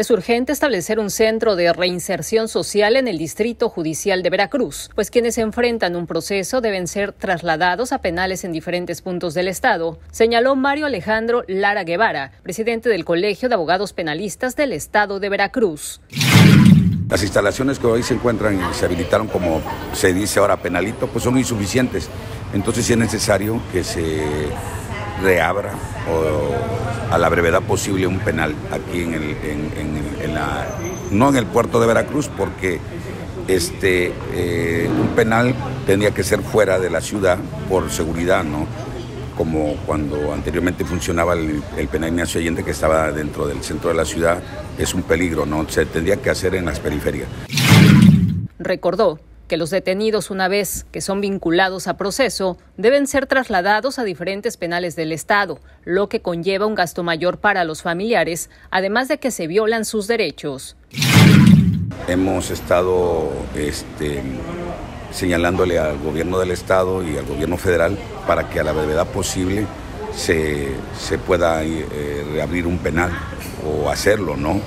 Es urgente establecer un centro de reinserción social en el Distrito Judicial de Veracruz, pues quienes enfrentan un proceso deben ser trasladados a penales en diferentes puntos del Estado, señaló Mario Alejandro Lara Guevara, presidente del Colegio de Abogados Penalistas del Estado de Veracruz. Las instalaciones que hoy se encuentran y se habilitaron como se dice ahora penalito, pues son insuficientes. Entonces sí es necesario que se reabra o a la brevedad posible un penal aquí en, el, en, la, no en el puerto de Veracruz, porque este, eh, un penal tendría que ser fuera de la ciudad por seguridad, ¿no? Como cuando anteriormente funcionaba el, el penal Ignacio Allende, que estaba dentro del centro de la ciudad, es un peligro, ¿no? Se tendría que hacer en las periferias. Recordó que los detenidos, una vez que son vinculados a proceso, deben ser trasladados a diferentes penales del Estado, lo que conlleva un gasto mayor para los familiares, además de que se violan sus derechos. Hemos estado este, señalándole al gobierno del Estado y al gobierno federal para que a la brevedad posible se, pueda eh, reabrir un penal o hacerlo, ¿no?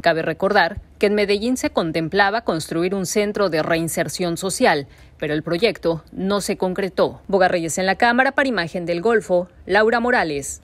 Cabe recordar que en Medellín se contemplaba construir un centro de reinserción social, pero el proyecto no se concretó. Bogarreyes en la Cámara para Imagen del Golfo, Laura Morales.